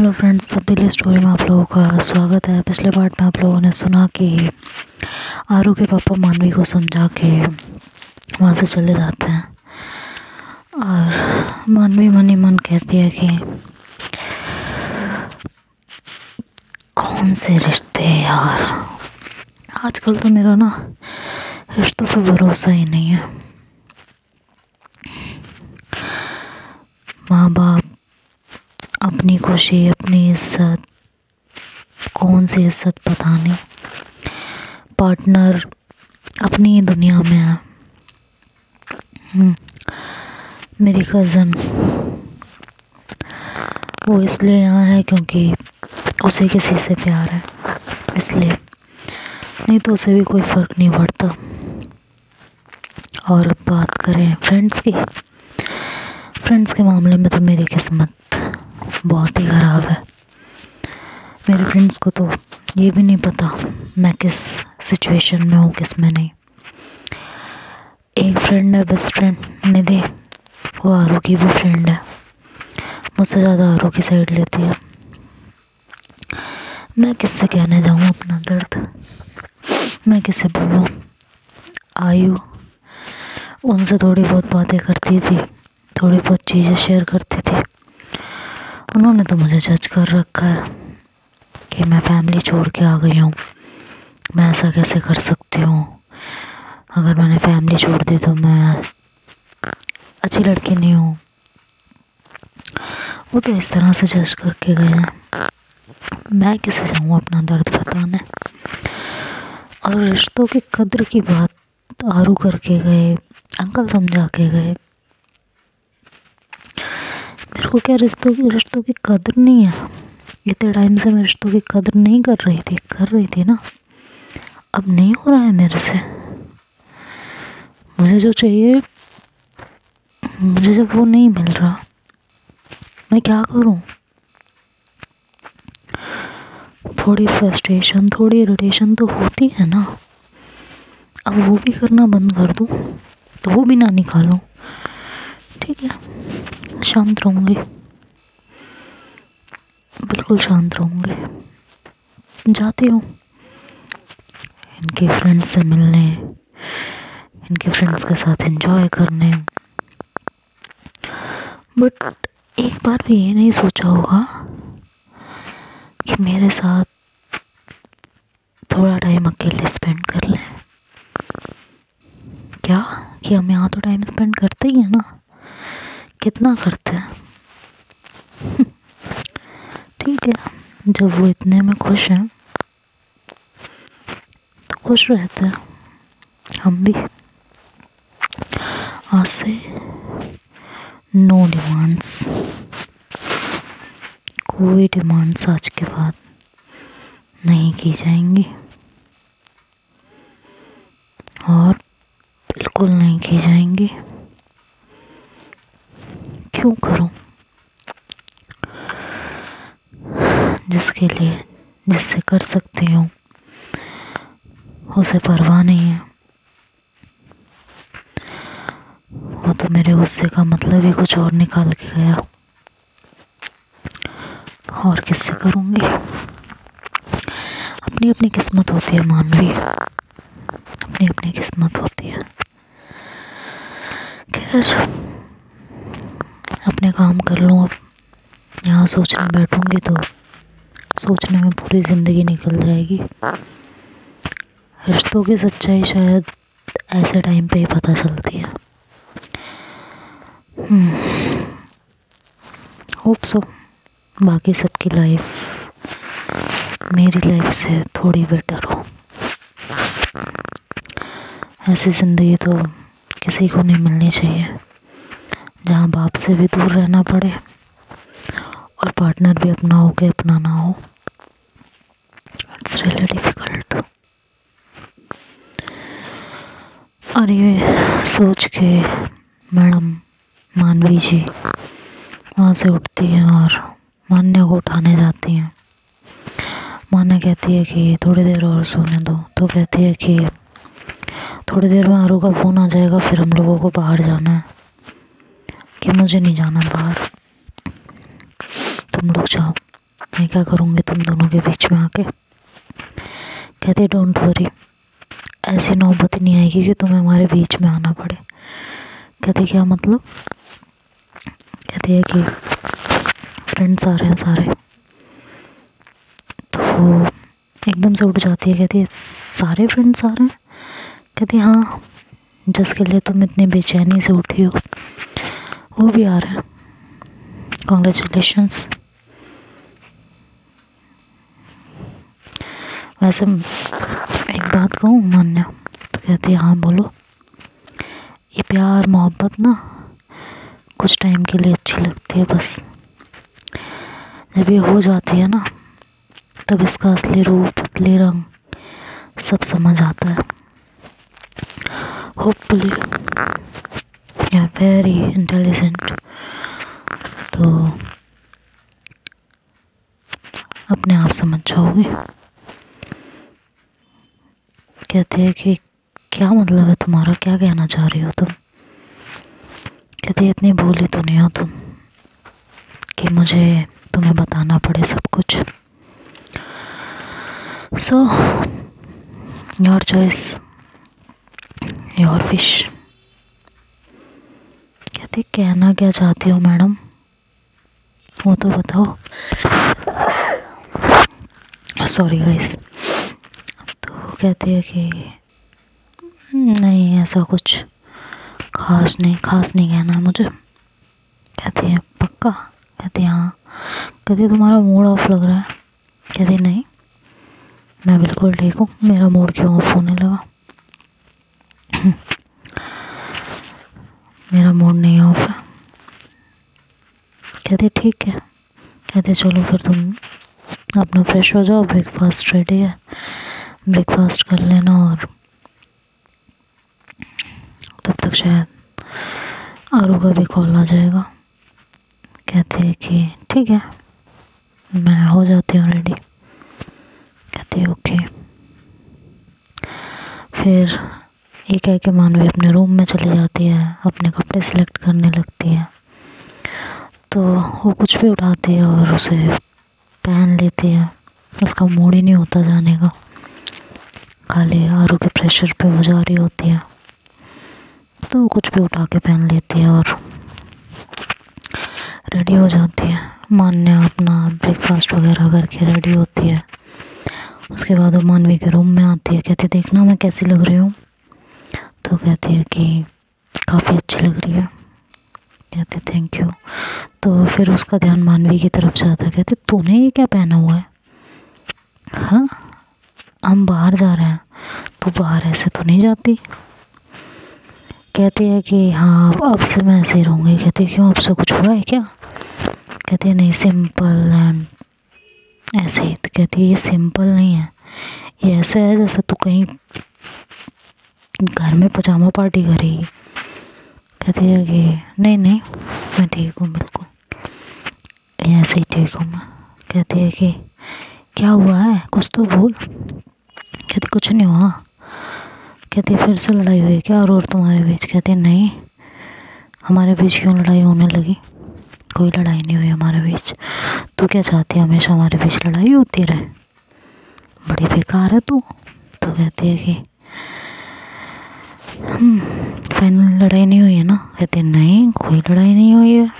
Hello friends तब्दीली story में आप लोगों का स्वागत है। पिछले पार्ट में आप लोगों ने सुना कि आरू के पापा मानवी को समझा के वहाँ से चले जाते हैं। और मानवी मन ही मन कहती है कि कौन से रिश्ते यार? आजकल तो मेरा ना रिश्तों पे भरोसा ही नहीं है। माँ बाप अपनी खुशी अपनी इज़्ज़त कौन सी इज़्ज़त पता नहीं। पार्टनर अपनी दुनिया में है। हम्म, मेरी कज़न वो इसलिए यहाँ है क्योंकि उसे किसी से प्यार है इसलिए। नहीं तो उसे भी कोई फ़र्क नहीं पड़ता। और अब बात करें फ्रेंड्स की। फ्रेंड्स के मामले में तो मेरी किस्मत बहुत ही ख़राब है। मेरे फ्रेंड्स को तो ये भी नहीं पता मैं किस सिचुएशन में हूँ, किसमें नहीं। एक फ्रेंड है बेस्ट फ्रेंड निधि। वो आरो की भी फ्रेंड है। मुझसे ज़्यादा आरो की साइड लेती है। मैं किससे कहने जाऊँ अपना दर्द? मैं किससे बोलूँ? आयु। उनसे थोड़ी बहुत बातें करती थी, थोड़ी बहुत चीज़ें शेयर करती थी। उन्होंने तो मुझे जज कर रखा है कि मैं फैमिली छोड़ के आ गई हूँ। मैं ऐसा कैसे कर सकती हूँ? अगर मैंने फैमिली छोड़ दी तो मैं अच्छी लड़की नहीं हूँ। वो तो इस तरह से जज करके गए हैं। मैं किसे जाऊँ अपना दर्द बताने? और रिश्तों की कद्र की बात आरू करके गए, अंकल समझा के गए मेरे को क्या रिश्तों की रिश्तों की कदर नहीं है? इतने टाइम से मैं रिश्तों की कदर नहीं कर रही थी, कर रही थी ना। अब नहीं हो रहा है मेरे से। मुझे जो चाहिए, मुझे जब वो नहीं मिल रहा, मैं क्या करूँ? थोड़ी फ्रस्ट्रेशन थोड़ी इरिटेशन तो होती है ना। अब वो भी करना बंद कर दूँ तो वो भी ना निकालूं। ठीक है। शांत रहूँगी। बिल्कुल शांत रहूँगी। जाती हूँ। इनके फ्रेंड्स से मिलने, इनके फ्रेंड्स के साथ एंजॉय करने। बट एक बार भी ये नहीं सोचा होगा कि मेरे साथ थोड़ा टाइम अकेले स्पेंड कर लें। क्या? कि हम यहाँ तो टाइम स्पेंड करते ही हैं ना? कितना करते हैं? ठीक है, जब वो इतने में खुश हैं तो खुश रहते हैं, हम भी। आज से नो डिमांड्स कोई डिमांड्स आज के बाद नहीं की जाएँगी। और बिल्कुल नहीं की जाएँगी। क्यों करूँ? जिसके लिए, जिससे कर सकती हूँ, उसे परवाह नहीं है। वो तो मेरे गुस्से का मतलब ही कुछ और निकाल के गया। और किससे करूँगी? अपनी अपनी किस्मत होती है, मानवी। अपनी अपनी किस्मत होती है। खैर अपने काम कर लूँ, अब यहाँ सोचने बैठूँगी तो सोचने में पूरी ज़िंदगी निकल जाएगी। रिश्तों की सच्चाई शायद ऐसे टाइम पे ही पता चलती है। होप सो बाकी सबकी लाइफ मेरी लाइफ से थोड़ी बेटर हो। ऐसी ज़िंदगी तो किसी को नहीं मिलनी चाहिए। जहाँ बाप से भी दूर रहना पड़े और पार्टनर भी अपना हो के अपना ना हो इट्स रियली डिफ़िकल्ट और ये सोच के मैडम मानवी जी वहाँ से उठती हैं और मान्या को उठाने जाती हैं। मान्या कहती है कि थोड़ी देर और सोने दो तो कहती है कि थोड़ी देर में आरू का फ़ोन आ जाएगा, फिर हम लोगों को बाहर जाना है। कि मुझे नहीं जाना बाहर। तुम लोग जाओ। मैं क्या करूँगी तुम दोनों के बीच में आके? कहते डोंट वरी ऐसी नौबत नहीं आएगी कि तुम्हें हमारे बीच में आना पड़े। कहते, क्या मतलब? कहते हैं कि फ्रेंड्स आ रहे हैं सारे। तो एकदम से उठ जाती है, कहती है सारे फ्रेंड्स आ रहे हैं? कहती हाँ। जिसके लिए तुम इतनी बेचैनी से उठी हो। वो भी आ रहे हैं। कॉन्ग्रेचुलेशंस वैसे एक बात कहूँ, मान्या तो कहती है बोलो। ये प्यार, मोहब्बत ना, कुछ टाइम के लिए अच्छी लगती है, बस। जब ये हो जाती है ना, तब इसका असली रूप, असली रंग, सब समझ आता है। Hopefully you are very intelligent तो अपने आप समझ जाओगे? कहते हैं कि क्या मतलब है तुम्हारा? क्या कहना चाह रही हो तुम? कहते इतनी भूली तो नहीं हो तुम कि मुझे तुम्हें बताना पड़े सब कुछ। So your choice your wish कहते कहना क्या चाहती हो, मैडम? वो तो बताओ। सॉरी गाइस तो कहते हैं कि, नहीं, ऐसा कुछ खास नहीं खास नहीं कहना है मुझे। कहती है, पक्का? कहती हाँ कहती तुम्हारा मूड ऑफ़ लग रहा है? कहती नहीं, मैं बिल्कुल ठीक हूँ। मेरा मूड क्यों ऑफ़ होने लगा? मेरा मूड नहीं ऑफ़ है। कहते ठीक है। कहते चलो फिर तुम अपना फ्रेश हो जाओ ब्रेकफास्ट रेडी है। ब्रेकफास्ट कर लेना और तब तक शायद आरू का भी कॉल आ जाएगा। कहते हैं कि ठीक है, मैं हो जाती हूँ रेडी कहते ओके फिर ये कह के मानवी अपने रूम में चली जाती है, अपने कपड़े सिलेक्ट करने लगती है। तो वो कुछ भी उठाती है और उसे पहन लेती है। उसका मूड ही नहीं होता जाने का। खाली आरू के प्रेशर पे वो जा रही होती है। तो वो कुछ भी उठा के पहन लेती है और रेडी हो जाती है। मान्या अपना ब्रेकफास्ट वगैरह करके रेडी होती है। उसके बाद वो मानवी के रूम में आती है। कहती देखना मैं कैसी लग रही हूँ? तो कहती है कि काफ़ी अच्छी लग रही है। कहते थैंक यू तो फिर उसका ध्यान मानवी की तरफ़ जाता है। कहते, तूने ये क्या पहना हुआ है? हाँ हम बाहर जा रहे हैं। तो बाहर ऐसे तो नहीं जाती? कहती है कि हाँ अब से मैं ऐसे ही रहूँगी। कहती, क्यों, अब से कुछ हुआ है क्या? कहती है, नहीं सिंपल एंड ऐसे ही। तो कहती है ये सिंपल नहीं है। ये ऐसा है जैसे तू कहीं घर में पजामा पार्टी करेगी। कहती है कि नहीं नहीं मैं ठीक हूँ बिल्कुल। ऐसे ही ठीक हूँ मैं। कहती है कि क्या हुआ है? कुछ तो बोल। कहती कुछ नहीं हुआ। कहती फिर से लड़ाई हुई क्या? और, और तुम्हारे बीच? कहती नहीं हमारे बीच क्यों लड़ाई होने लगी? कोई लड़ाई नहीं हुई हमारे बीच। तू क्या चाहती है हमेशा हमारे बीच लड़ाई होती रहे? बड़ी बेकार है तू। तो कहती है कि फाइनल लड़ाई नहीं हुई है ना? कहते, नहीं, कोई लड़ाई नहीं हुई है।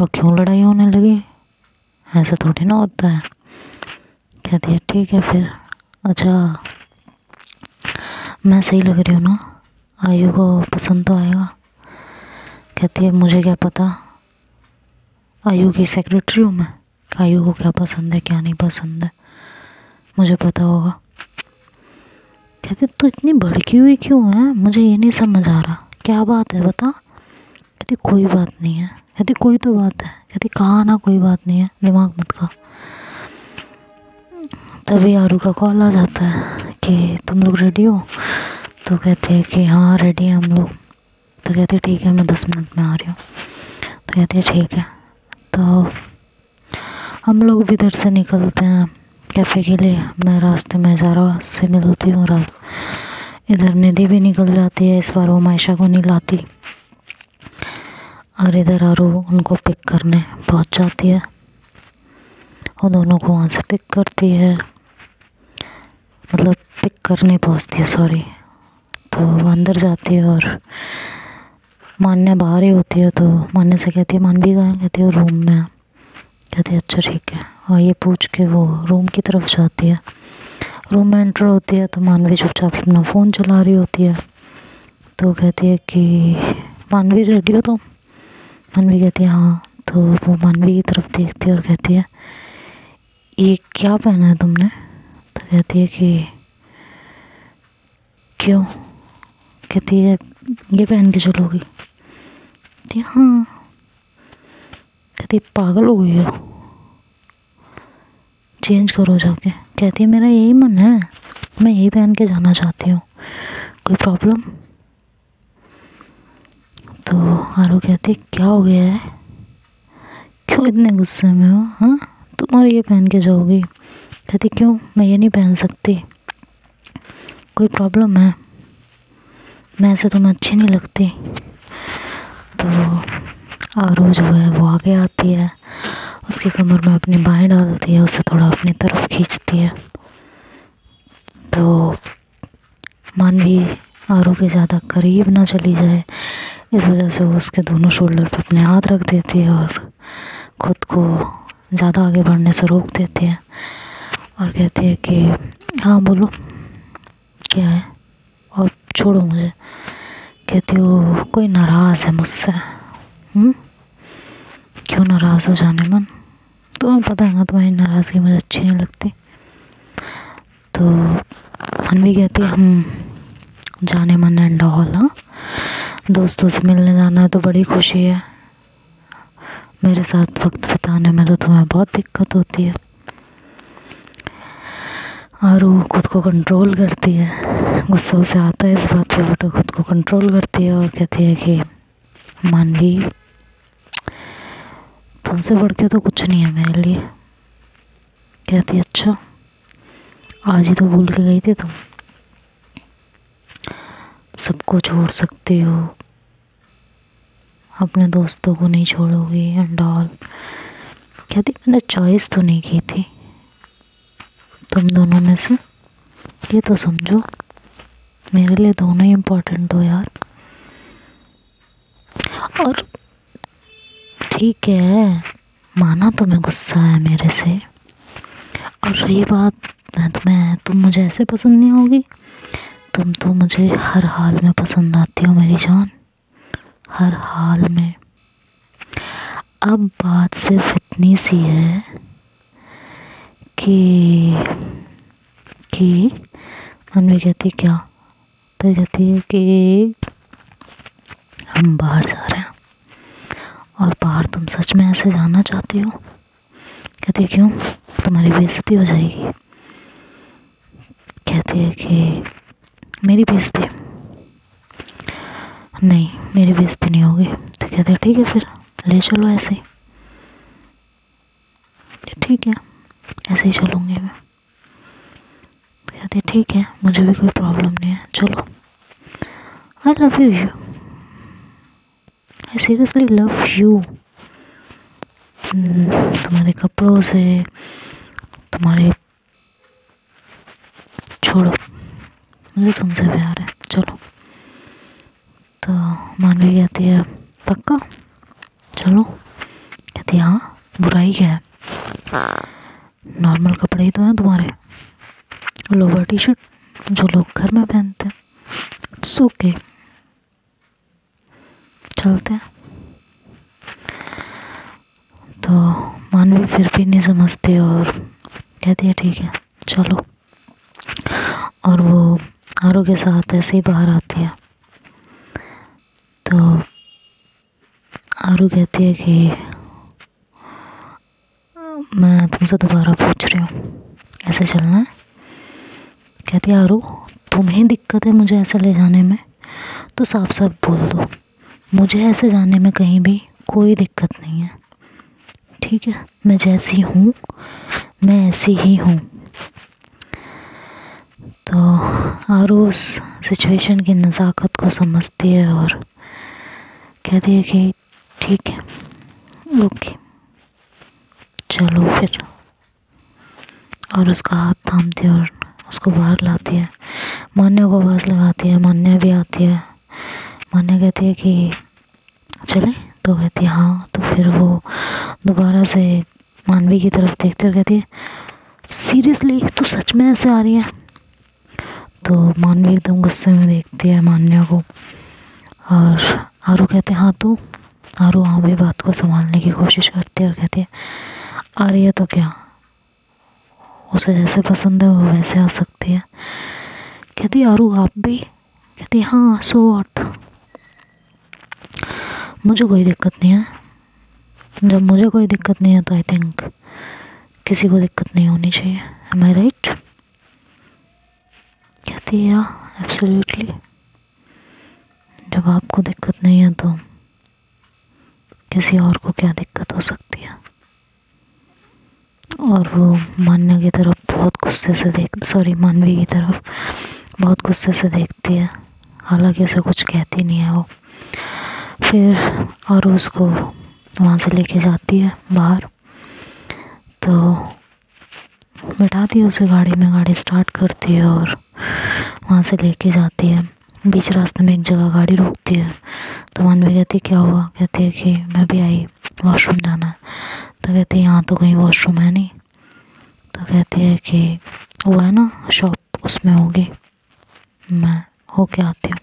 और क्यों लड़ाई होने लगी? ऐसा थोड़ी ना होता है। कहती है, ठीक है फिर। अच्छा मैं सही लग रही हूँ ना? आयु को पसंद तो आएगा। कहती है, मुझे क्या पता? आयु की सेक्रेटरी हूँ मैं। आयु को क्या पसंद है, क्या नहीं पसंद है? मुझे पता होगा। कहते, तू इतनी भड़की हुई क्यों है? मुझे ये नहीं समझ आ रहा। क्या बात है, बता। कहती, कोई बात नहीं है। कहती, कोई तो बात है। कहती, कहा ना कोई बात नहीं है। दिमाग मत का तभी आरू का कॉल आ जाता है कि, तुम लोग रेडी हो? तो कहते हैं कि हाँ रेडी हैं हम लोग। तो कहते, ठीक है, मैं दस मिनट में आ रही हूँ। तो कहते, ठीक है। तो हम लोग भी इधर से निकलते हैं। कैफ़े के लिए मैं रास्ते में ज़ारा से मिलती हूँ रात। इधर निधि भी निकल जाती है, इस बार वो मायशा को नहीं लाती। और इधर आरू उनको पिक करने पहुँच जाती है। वो दोनों को वहाँ से पिक करती है। मतलब पिक करने पहुँचती है सॉरी तो वो अंदर जाती है और मान्य बाहर ही होती है तो मान्य से कहती है, मान भी कहाँ कहती है, रूम में कहती है अच्छा ठीक है। और ये पूछ के वो रूम की तरफ़ जाती है। रूम में एंटर होती है तो मानवी चुपचाप अपना फ़ोन चला रही होती है। तो कहती है कि, मानवी रेडी हो तो मानवी कहती है हाँ। तो वो मानवी की तरफ़ देखती है और कहती है, ये क्या पहना है तुमने? तो कहती है कि, क्यों? कहती है, ये पहन के चलोगी? हाँ कहती पागल हो गई हो? चेंज करो जाके। कहती है, मेरा यही मन है। मैं यही पहन के जाना चाहती हूँ। कोई प्रॉब्लम तो आरू कहती है, क्या हो गया है? क्यों इतने गुस्से में हो हाँ? तुम और ये पहन के जाओगी। कहती, क्यों? मैं ये नहीं पहन सकती। कोई प्रॉब्लम है? मैं ऐसे तुम्हें अच्छी नहीं लगती। तो आरू जो है, वो आगे आती है। उसकी कमर में अपनी बाहें डालती है, उसे थोड़ा अपनी तरफ़ खींचती है। तो मानवी आरू के ज़्यादा करीब ना चली जाए, इस वजह से वो उसके दोनों शोल्डर पे अपने हाथ रख देती है और ख़ुद को ज़्यादा आगे बढ़ने से रोक देती है और कहती है कि हाँ बोलो, क्या है? और छोड़ो मुझे। कहती हो कोई नाराज़ है मुझसे। हम्म? क्यों नाराज़ हो जाने मन तुम्हें पता है ना, तुम्हारी नाराज़गी मुझे अच्छी नहीं लगती। तो भी कहती है, हम जाने मन एंड हॉल हाँ। दोस्तों से मिलने जाना है तो बड़ी खुशी है। मेरे साथ वक्त बिताने में तो तुम्हें बहुत दिक्कत होती है। और वो खुद को कंट्रोल करती है। गुस्सा उसे आता है इस बात पे बट खुद को कंट्रोल करती है और कहती है कि, मानवी तुमसे बढ़ के तो कुछ नहीं है मेरे लिए। कहती अच्छा आज ही तो भूल के गई थी तुम। सबको छोड़ सकते हो। अपने दोस्तों को नहीं छोड़ोगी एंड ऑल कहती, मैंने चॉइस तो नहीं की थी। तुम दोनों में से, ये तो समझो, मेरे लिए दोनों ही इम्पोर्टेंट हो यार। और ठीक है। माना तुम्हें गुस्सा है मेरे से। और रही बात, मैं तुम्हें, तुम मुझे ऐसे पसंद नहीं होगी। तुम तो मुझे हर हाल में पसंद आती हो मेरी जान। हर हाल में। अब बात सिर्फ़ इतनी सी है कि कि मनवी कहती क्या? तो कहती है कि हम बाहर जा रहे हैं। और बाहर तुम सच में ऐसे जाना चाहती हो? कहती है, क्यों? तुम्हारी बेइज्जती हो जाएगी। कहती है कि, मेरी बेइज्जती? नहीं, मेरी बेइज्जती नहीं होगी। तो कहते हैं, ठीक है फिर, ले चलो ऐसे ठीक है, ऐसे ही चलूँगी मैं। कहते ठीक है, मुझे भी कोई प्रॉब्लम नहीं है, चलो। I love you you I seriously love you तुम्हारे कपड़ों से, तुम्हारे छोड़ो। मुझे तुमसे प्यार है। चलो। तो मानवी कहती है, पक्का? चलो। कहती है बुराई क्या है? नॉर्मल कपड़े ही तो हैं तुम्हारे। लोवर टी शर्ट जो लोग घर में पहनते हैं। इट्स ओके चलते हैं। तो मानवी फिर भी नहीं समझती और कहती है, ठीक है, चलो। और वो आरो के साथ ऐसे ही बाहर आती है। तो आरू कहती है कि, मैं तुमसे दोबारा पूछ रही हूँ, ऐसे चलना है? कहती है, आरू, तुम्हें दिक्कत है मुझे ऐसे ले जाने में तो साफ़ साफ़ बोल दो। मुझे ऐसे जाने में कहीं भी कोई दिक्कत नहीं है। ठीक है, मैं जैसी हूँ, मैं ऐसी ही हूँ। तो आरू उस सिचुएशन की नज़ाकत को समझती है और कहती है कि ठीक है ओके चलो फिर। और उसका हाथ थामती है और उसको बाहर लाती है। मान्या को आवाज़ लगाती है, मान्या भी आती है। मान्या कहती है कि चले तो कहती है हाँ तो फिर वो दोबारा से मानवी की तरफ़ देखते और कहती है सीरियसली तू सच में ऐसे आ रही है? तो मानवी एकदम गुस्से में देखती है मान्या को और आरू कहते हैं हाँ तो। आरू हाँ भी बात को संभालने की कोशिश करती है और कहती है, आ रही है तो क्या? उसे जैसे पसंद है, वो वैसे आ सकती है। कहती आरू आप भी? कहती हाँ सो वॉट मुझे कोई दिक्कत नहीं है। जब मुझे कोई दिक्कत नहीं है तो आई थिंक किसी को दिक्कत नहीं होनी चाहिए। एम आई राइट कहती है एब्सोल्युटली जब आपको दिक्कत नहीं है तो किसी और को क्या दिक्कत हो सकती है? और वो मान्य की तरफ़ बहुत गुस्से से देख सॉरी मानवी की तरफ़ बहुत गुस्से से देखती है। हालाँकि उसे कुछ कहती नहीं है वो। फिर और उसको वहाँ से लेके जाती है बाहर। तो बैठाती है उसे गाड़ी में, गाड़ी स्टार्ट करती है और वहाँ से लेके जाती है। बीच रास्ते में एक जगह गाड़ी रोकती है। तो मानवी कहती क्या हुआ? कहती है कि मैं भी आई वॉशरूम जाना। है तो कहती है, यहाँ तो कहीं वॉशरूम है नहीं। तो कहती है कि वो है ना शॉप उसमें होगी। मैं होके आती हूँ।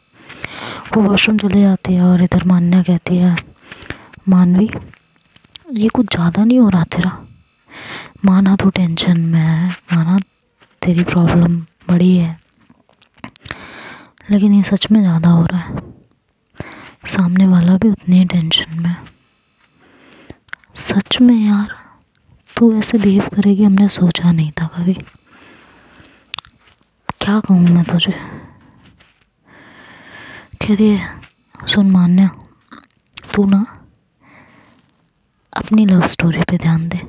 वो वॉशरूम चले जाती है और इधर मान्या कहती है, मानवी, ये कुछ ज़्यादा नहीं हो रहा तेरा? माना तो टेंशन में है, माना तेरी प्रॉब्लम बड़ी है, लेकिन ये सच में ज़्यादा हो रहा है। सामने वाला भी उतनी ही टेंशन में सच में यार, तू ऐसे बिहेव करेगी हमने सोचा नहीं था कभी। क्या कहूँ मैं तुझे? कह दिए सुन मान्या, तू ना अपनी लव स्टोरी पे ध्यान दे,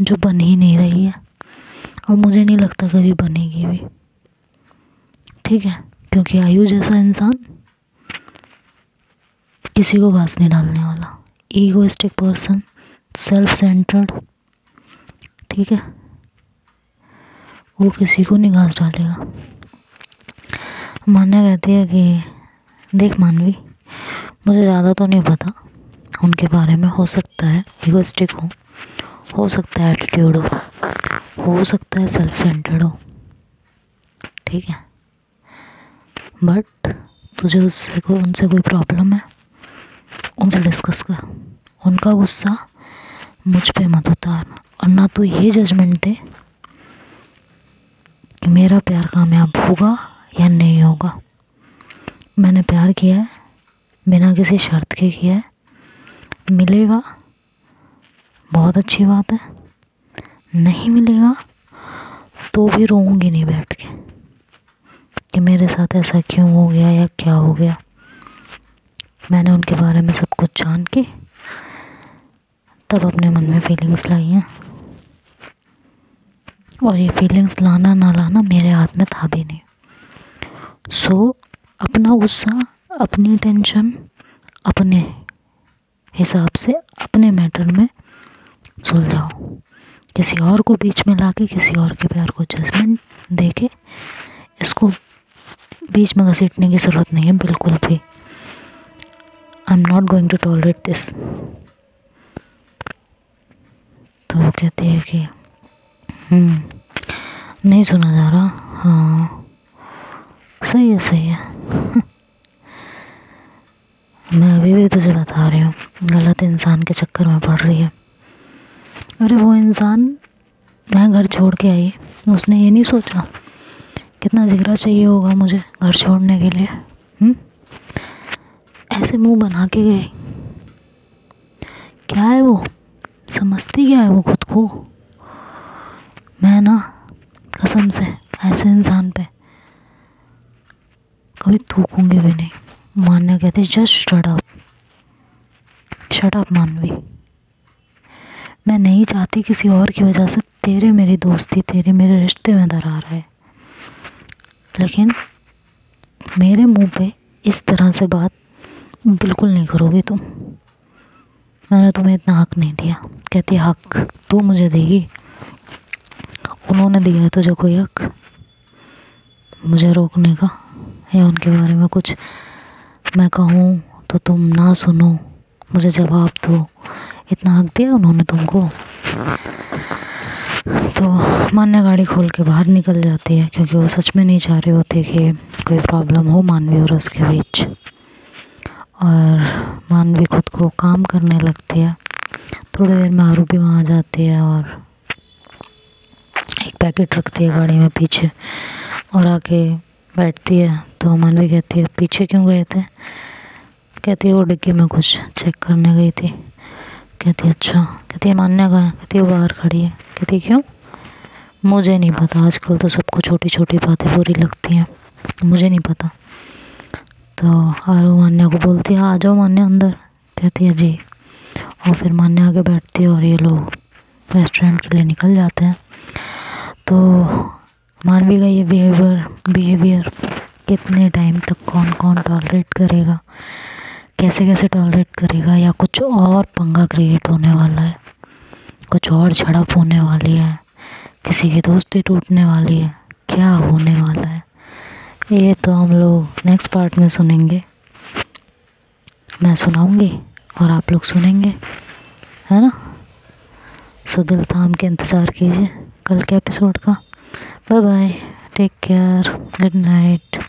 जो बन ही नहीं रही है। और मुझे नहीं लगता कभी बनेगी भी। ठीक है? क्योंकि आयु जैसा इंसान किसी को घास नहीं डालने वाला। ईगोइस्टिक पर्सन सेल्फ सेंटर्ड ठीक है? वो किसी को नहीं घास डालेगा। मान्या कहती है कि देख मानवी, मुझे ज़्यादा तो नहीं पता उनके बारे में हो सकता है ईगोइस्टिक हो हो सकता है एटीट्यूड हो हो सकता है सेल्फ सेंटर्ड हो, ठीक है? बट तुझे उससे को, उनसे कोई प्रॉब्लम है? उनसे डिस्कस कर। उनका गुस्सा मुझ पे मत उतार, और ना तू ये जजमेंट दे कि मेरा प्यार कामयाब होगा या नहीं होगा। मैंने प्यार किया है बिना किसी शर्त के किया है। मिलेगा बहुत अच्छी बात है। नहीं मिलेगा तो भी रोऊँगी नहीं बैठ के। कि मेरे साथ ऐसा क्यों हो गया या क्या हो गया। मैंने उनके बारे में सब कुछ जान के तब अपने मन में फीलिंग्स लाई हैं। और ये फीलिंग्स लाना ना लाना मेरे हाथ में था भी नहीं। सो so, अपना गुस्सा अपनी टेंशन अपने हिसाब से अपने मैटर में सुलझाओ। किसी और को बीच में लाके किसी और के प्यार को जजमेंट दे के इसको बीच में घसीटने की ज़रूरत नहीं है बिल्कुल भी। I am not going to tolerate this तो वो कहती है कि हम्म, नहीं सुना जा रहा। हाँ सही है सही है। मैं अभी भी तुझे बता रही हूँ, गलत इंसान के चक्कर में पड़ रही है। अरे वो इंसान मैं घर छोड़ के आई, उसने ये नहीं सोचा कितना जिगरा चाहिए होगा मुझे घर छोड़ने के लिए हुँ? ऐसे मुँह बना के गए क्या है वो? समझती क्या है वो खुद को? मैं ना कसम से ऐसे इंसान पे कभी थूकूँगी भी नहीं। मानने कहते just shut up shut up Manvi. मैं नहीं चाहती किसी और की वजह से तेरे मेरी दोस्ती, तेरे मेरे रिश्ते में दरार है लेकिन मेरे मुँह पे इस तरह से बात बिल्कुल नहीं करोगी तुम। मैंने तुम्हें इतना हक नहीं दिया। कहती, हक तू मुझे देगी। उन्होंने दिया है तुझे कोई हक। मुझे रोकने का या उनके बारे में कुछ मैं कहूँ तो तुम ना सुनो। मुझे जवाब दो। इतना हक दिया उन्होंने तुमको? तो मान्य गाड़ी खोल के बाहर निकल जाती है, क्योंकि वो सच में नहीं चाह रहे होते कि कोई प्रॉब्लम हो मानवी और उसके बीच। और मानवी खुद को काम करने लगती है। थोड़ी देर में आरू भी वहाँ जाती है और एक पैकेट रखती है गाड़ी में पीछे। और आके बैठती है तो मानवी कहती है, पीछे क्यों गए थे? कहती है, वो डिग्गी में कुछ चेक करने गई थी। कहती है अच्छा। कहती है, मान्या कहाँ कहती है बाहर खड़ी है। कहती क्यों? मुझे नहीं पता। आजकल तो सबको छोटी छोटी बातें बुरी लगती हैं। मुझे नहीं पता। तो आरू मान्या को बोलती है, आ जाओ मान्या अंदर। कहती है, जी। और फिर मान्या आगे बैठती है और ये लोग रेस्टोरेंट के लिए निकल जाते हैं। तो मानवी का ये बिहेवियर बिहेवियर कितने टाइम तक कौन कौन टॉलरेट करेगा? कैसे कैसे टॉलरेट करेगा? या कुछ और पंगा क्रिएट होने वाला है? कुछ और झड़प होने वाली है? किसी की दोस्ती टूटने वाली है? क्या होने वाला है? ये तो हम लोग नेक्स्ट पार्ट में सुनेंगे। मैं सुनाऊँगी और आप लोग सुनेंगे, है ना? सो दिल थाम के इंतज़ार कीजिए कल के एपिसोड का। Bye bye. Take care. Good night.